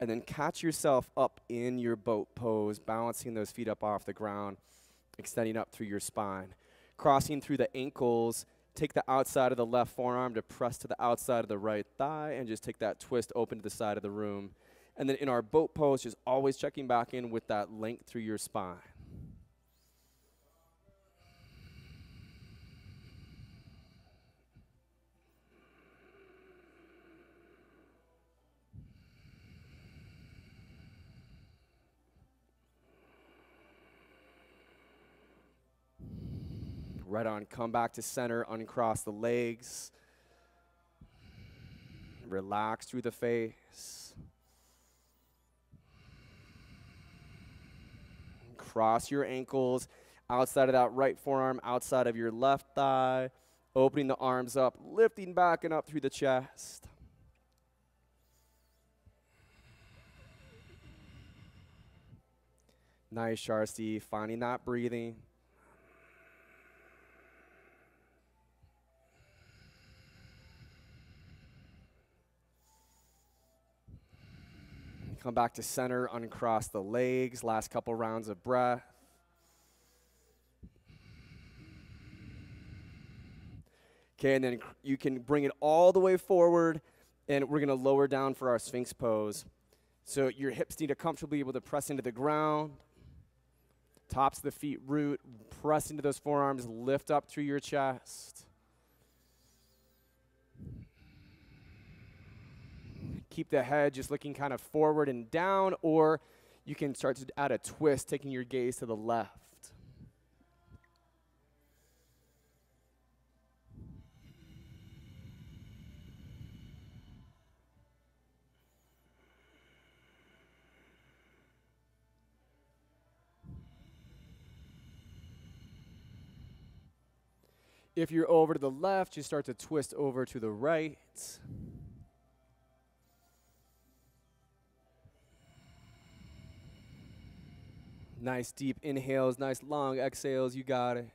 And then catch yourself up in your boat pose, balancing those feet up off the ground, extending up through your spine. Crossing through the ankles, take the outside of the left forearm to press to the outside of the right thigh, and just take that twist open to the side of the room. And then in our boat pose, just always checking back in with that length through your spine. Right on, come back to center, uncross the legs, relax through the face. Cross your ankles outside of that right forearm, outside of your left thigh. Opening the arms up, lifting back and up through the chest. Nice, Sharsti. Finding that breathing. Come back to center, uncross the legs. Last couple rounds of breath. Okay, and then you can bring it all the way forward, and we're gonna lower down for our Sphinx pose. So your hips need to comfortably be able to press into the ground. Tops of the feet root, press into those forearms, lift up through your chest. Keep the head just looking kind of forward and down, or you can start to add a twist, taking your gaze to the left. If you're over to the left, you start to twist over to the right. Nice deep inhales, nice long exhales. You got it.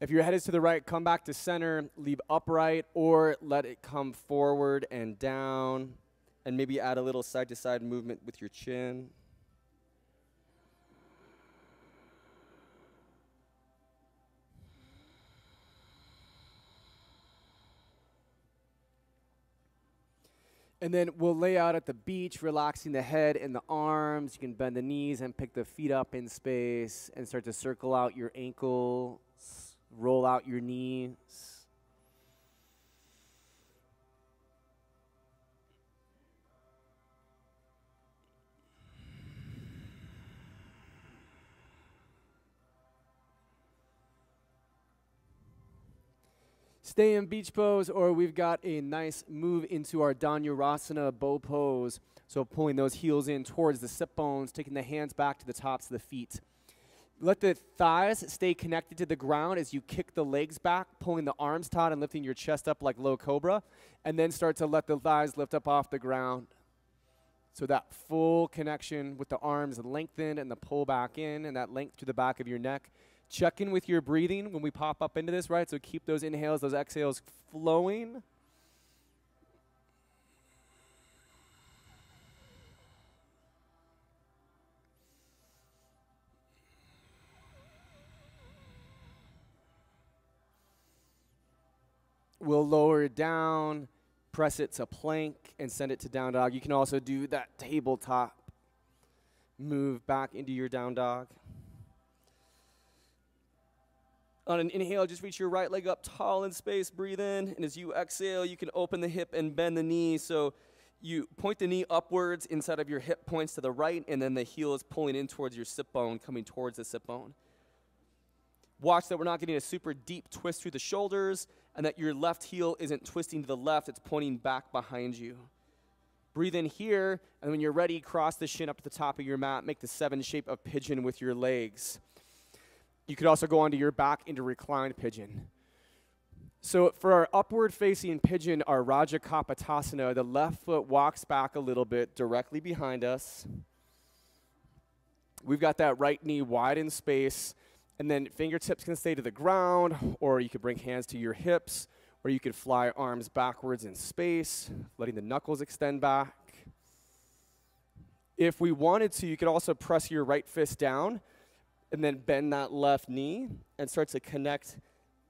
If your head is to the right, come back to center, leave upright, or let it come forward and down and maybe add a little side to side movement with your chin. And then we'll lay out at the beach, relaxing the head and the arms. You can bend the knees and pick the feet up in space and start to circle out your ankles, roll out your knees. Stay in beach pose, or we've got a nice move into our Dhanurasana bow pose. So pulling those heels in towards the sit bones, taking the hands back to the tops of the feet. Let the thighs stay connected to the ground as you kick the legs back, pulling the arms taut and lifting your chest up like low cobra, and then start to let the thighs lift up off the ground. So that full connection with the arms lengthen and the pull back in, and that length to the back of your neck. Check in with your breathing when we pop up into this, right? So keep those inhales, those exhales flowing. We'll lower it down, press it to plank, and send it to down dog. You can also do that tabletop move back into your down dog. On an inhale, just reach your right leg up tall in space, breathe in. And as you exhale, you can open the hip and bend the knee. So you point the knee upwards inside of your hip points to the right, and then the heel is pulling in towards your sit bone, coming towards the sit bone. Watch that we're not getting a super deep twist through the shoulders, and that your left heel isn't twisting to the left, it's pointing back behind you. Breathe in here, and when you're ready, cross the shin up to the top of your mat. Make the seven shape of pigeon with your legs. You could also go onto your back into reclined pigeon. So for our upward facing pigeon, our Raja Kapotasana, the left foot walks back a little bit directly behind us. We've got that right knee wide in space, and then fingertips can stay to the ground, or you could bring hands to your hips, or you could fly arms backwards in space, letting the knuckles extend back. If we wanted to, you could also press your right fist down and then bend that left knee and start to connect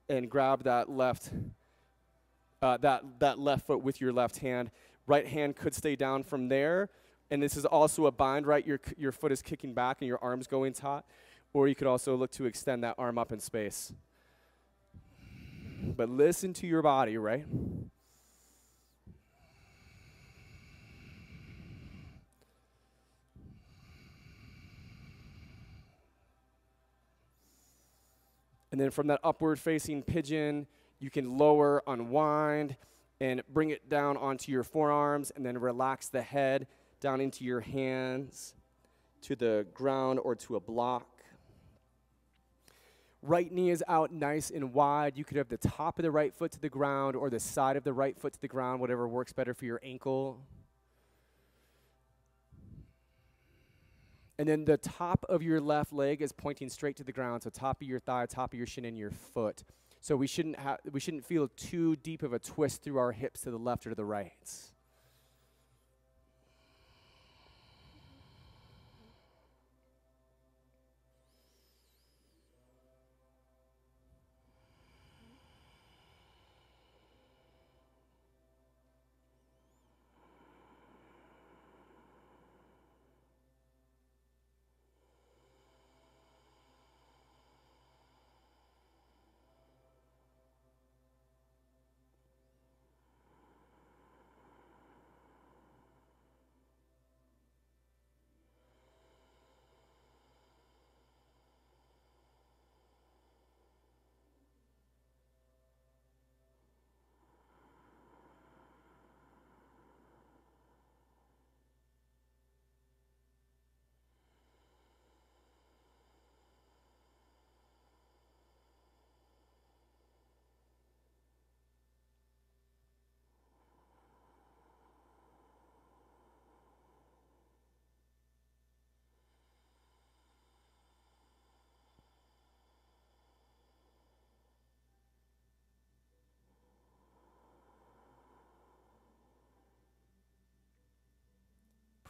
and grab that left uh, that that left foot with your left hand. Right hand could stay down from there, and this is also a bind. Right, your your foot is kicking back and your arms going taut, or you could also look to extend that arm up in space. But listen to your body, right? And then from that upward facing pigeon, you can lower, unwind, and bring it down onto your forearms, and then relax the head down into your hands to the ground or to a block. Right knee is out nice and wide. You could have the top of the right foot to the ground or the side of the right foot to the ground, whatever works better for your ankle. And then the top of your left leg is pointing straight to the ground. So top of your thigh, top of your shin, and your foot. So we shouldn't have we shouldn't feel too deep of a twist through our hips to the left or to the right.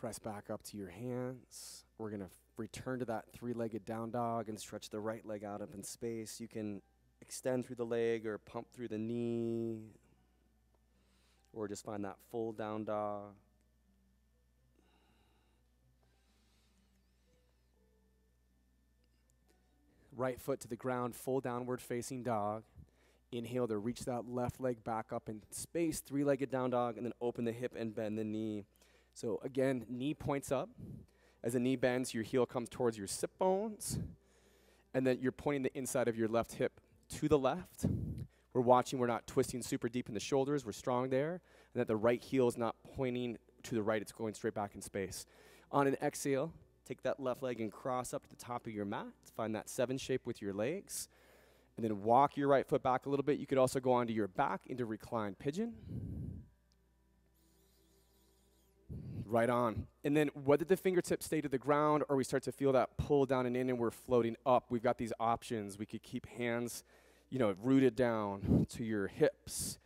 Press back up to your hands. We're going to return to that three legged down dog and stretch the right leg out up in space. You can extend through the leg or pump through the knee, or just find that full down dog. Right foot to the ground, full downward facing dog. Inhale to reach that left leg back up in space, three legged down dog, and then open the hip and bend the knee. So again, knee points up. As the knee bends, your heel comes towards your sit bones. And then you're pointing the inside of your left hip to the left. We're watching, we're not twisting super deep in the shoulders, we're strong there. And that the right heel is not pointing to the right, it's going straight back in space. On an exhale, take that left leg and cross up to the top of your mat. Find that seven shape with your legs. And then walk your right foot back a little bit. You could also go onto your back into reclined pigeon. Right on. And then whether the fingertips stay to the ground or we start to feel that pull down and in and we're floating up, we've got these options. We could keep hands, you know, rooted down to your hips.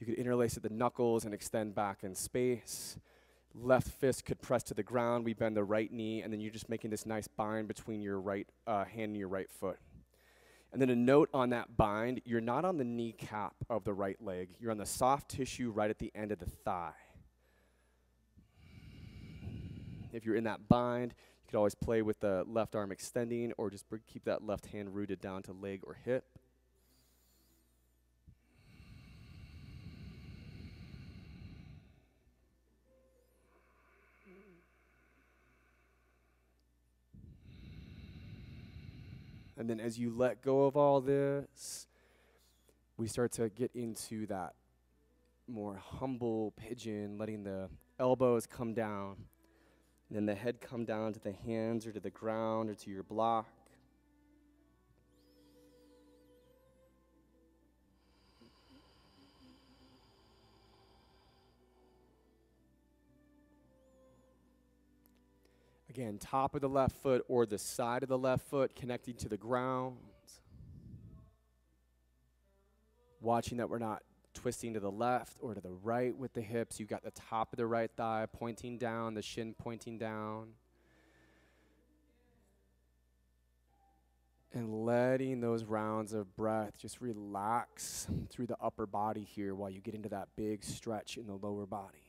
You could interlace at the knuckles and extend back in space. Left fist could press to the ground. We bend the right knee, and then you're just making this nice bind between your right uh, hand and your right foot. And then a note on that bind you're not on the kneecap of the right leg, you're on the soft tissue right at the end of the thigh. If you're in that bind, you could always play with the left arm extending or just keep that left hand rooted down to leg or hip. And then as you let go of all this, we start to get into that more humble pigeon, letting the elbows come down. And then the head come down to the hands or to the ground or to your block. Again, top of the left foot or the side of the left foot connecting to the ground. Watching that we're not twisting to the left or to the right with the hips. You've got the top of the right thigh pointing down, the shin pointing down. And letting those rounds of breath just relax through the upper body here while you get into that big stretch in the lower body.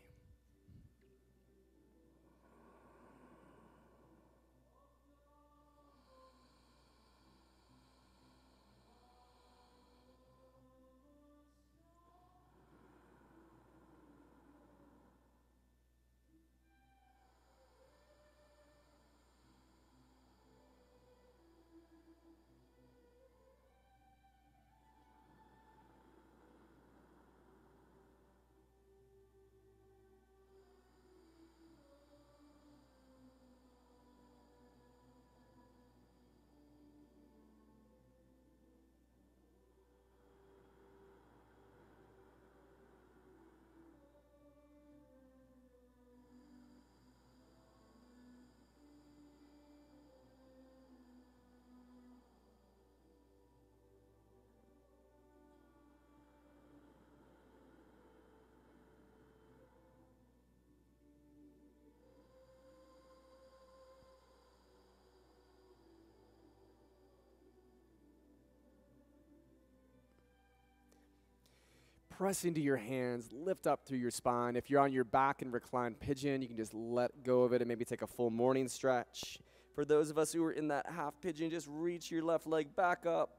Press into your hands, lift up through your spine. If you're on your back and reclined pigeon, you can just let go of it and maybe take a full morning stretch. For those of us who are in that half pigeon, just reach your left leg back up.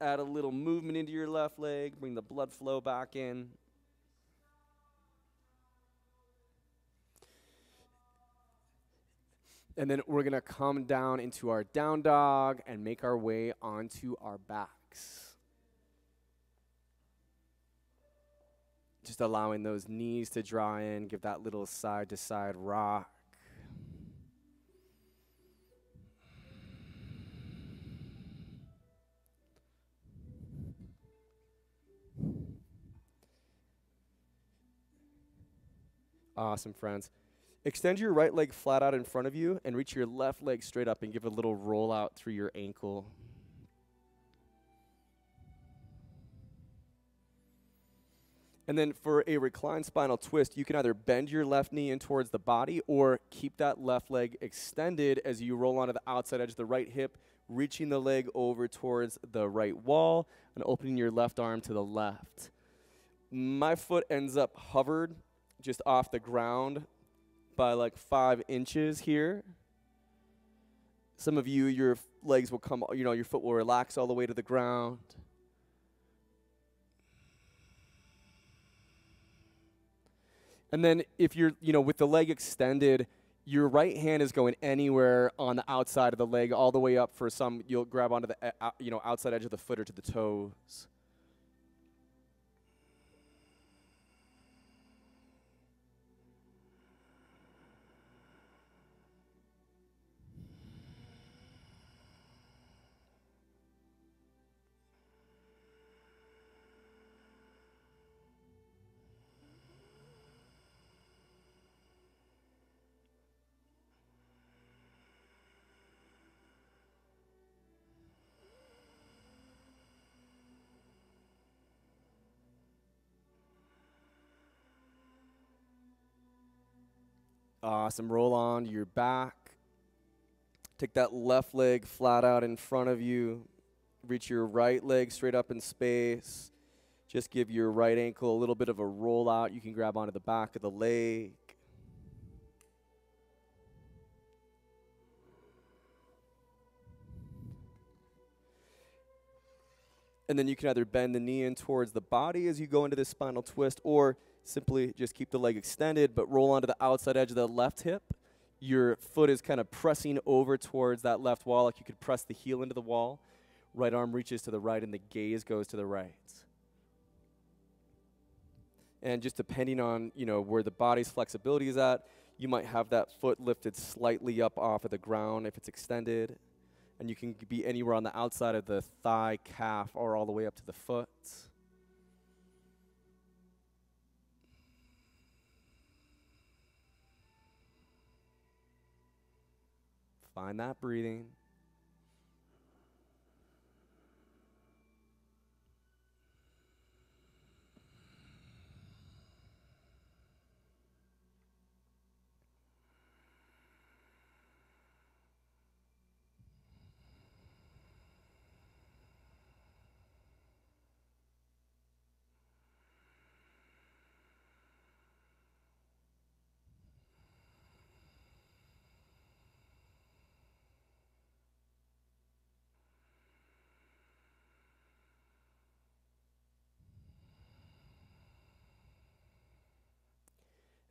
Add a little movement into your left leg, bring the blood flow back in. And then we're going to come down into our down dog and make our way onto our backs. Just allowing those knees to draw in, give that little side to side rock. Awesome, friends. Extend your right leg flat out in front of you and reach your left leg straight up and give a little roll out through your ankle. And then for a reclined spinal twist, you can either bend your left knee in towards the body or keep that left leg extended as you roll onto the outside edge of the right hip, reaching the leg over towards the right wall and opening your left arm to the left. My foot ends up hovered just off the ground by like five inches here. Some of you, your legs will come, you know, your foot will relax all the way to the ground. And then if you're, you know, with the leg extended, your right hand is going anywhere on the outside of the leg, all the way up for some, you'll grab onto the, uh, you know, outside edge of the foot or to the toes. Uh, awesome. Roll on to your back. Take that left leg flat out in front of you. Reach your right leg straight up in space. Just give your right ankle a little bit of a roll out. You can grab onto the back of the leg. And then you can either bend the knee in towards the body as you go into this spinal twist or Simply just keep the leg extended, but roll onto the outside edge of the left hip. Your foot is kind of pressing over towards that left wall, like you could press the heel into the wall. Right arm reaches to the right, and the gaze goes to the right. And just depending on you know where the body's flexibility is at, you might have that foot lifted slightly up off of the ground if it's extended, and you can be anywhere on the outside of the thigh, calf, or all the way up to the foot. Find that breathing.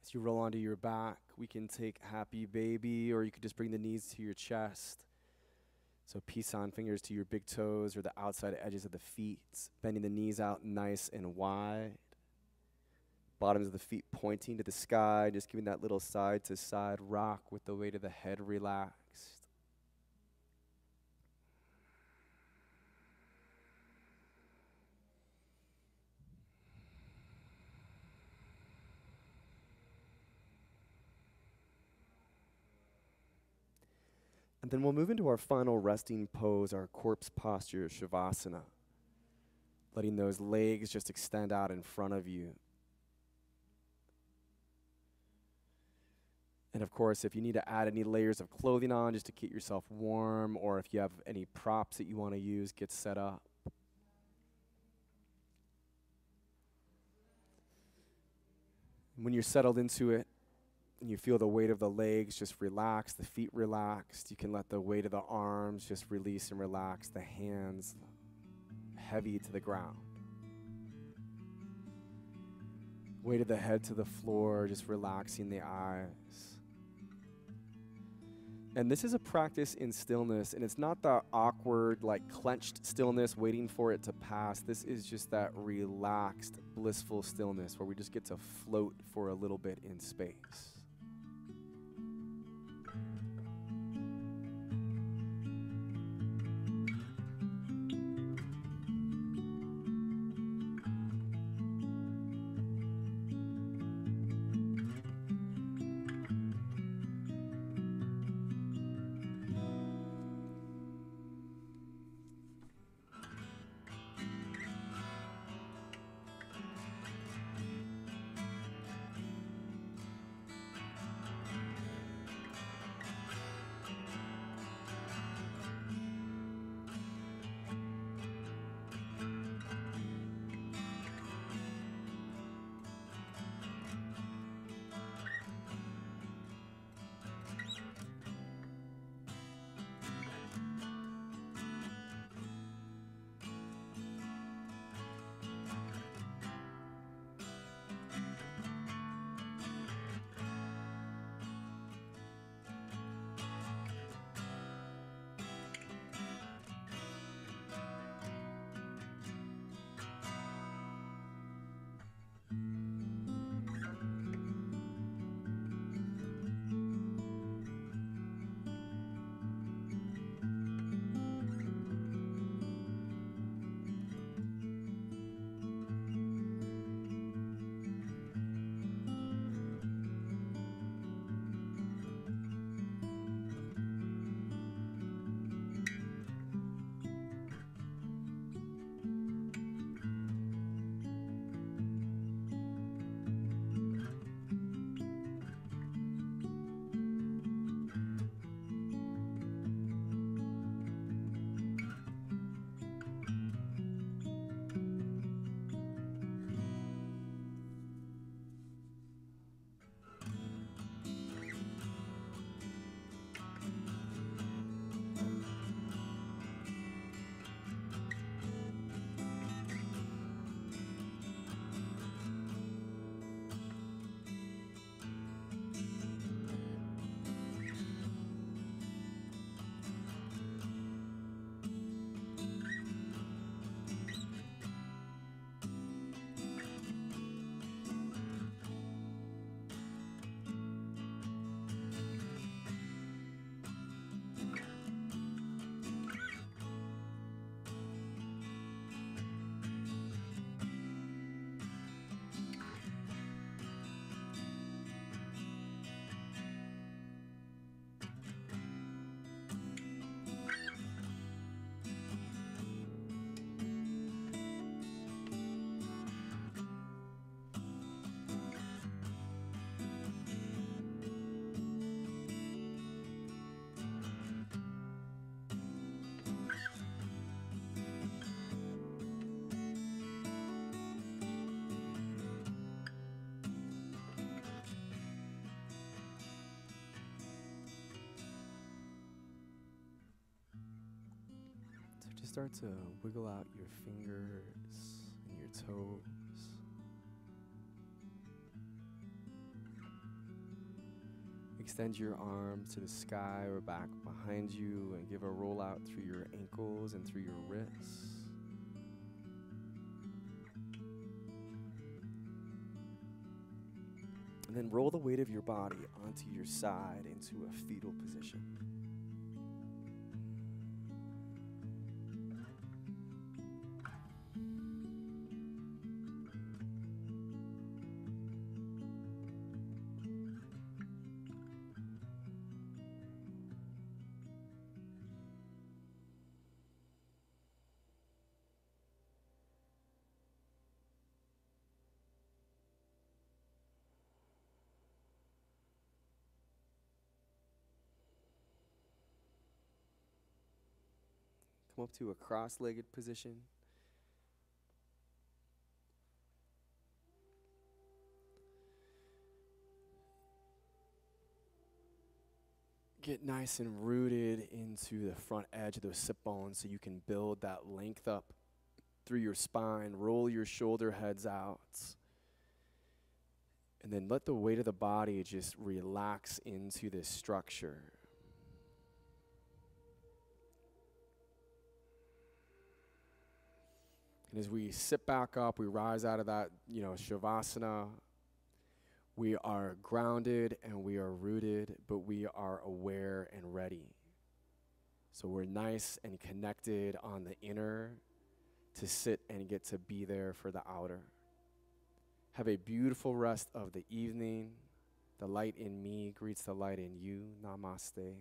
As you roll onto your back, we can take happy baby, or you could just bring the knees to your chest. So peace on fingers to your big toes or the outside edges of the feet, bending the knees out nice and wide. Bottoms of the feet pointing to the sky, just giving that little side to side rock with the weight of the head relaxed. And then we'll move into our final resting pose, our corpse posture, Shavasana. Letting those legs just extend out in front of you. And of course, if you need to add any layers of clothing on just to keep yourself warm, or if you have any props that you want to use, get set up. When you're settled into it, and you feel the weight of the legs just relax, the feet relaxed, you can let the weight of the arms just release and relax, the hands heavy to the ground. Weight of the head to the floor, just relaxing the eyes. And this is a practice in stillness, and it's not the awkward, like clenched stillness waiting for it to pass. This is just that relaxed, blissful stillness where we just get to float for a little bit in space. Start to wiggle out your fingers and your toes. Extend your arms to the sky or back behind you and give a roll out through your ankles and through your wrists. And then roll the weight of your body onto your side into a fetal position. up to a cross legged position. Get nice and rooted into the front edge of those sit bones so you can build that length up through your spine. Roll your shoulder heads out. And then let the weight of the body just relax into this structure. And as we sit back up, we rise out of that, you know, shavasana. We are grounded and we are rooted, but we are aware and ready. So we're nice and connected on the inner to sit and get to be there for the outer. Have a beautiful rest of the evening. The light in me greets the light in you. Namaste.